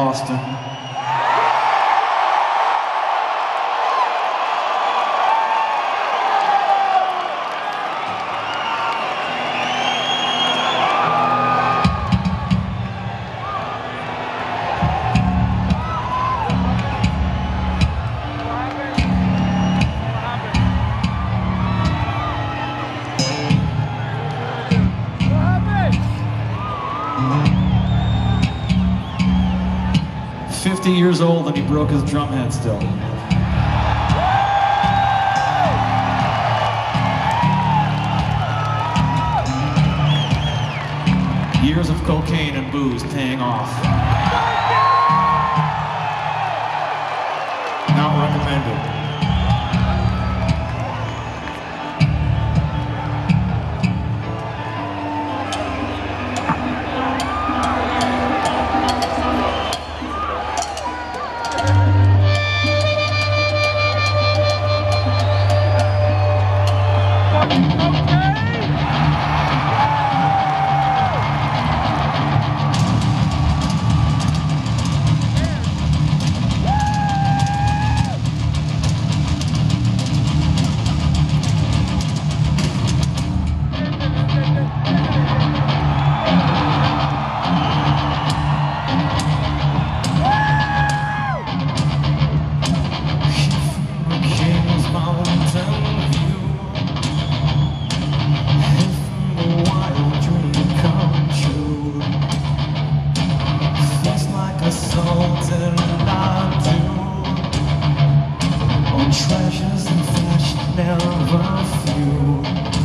Boston. 50 years old and he broke his drum head still. Years of cocaine and booze paying off. never few.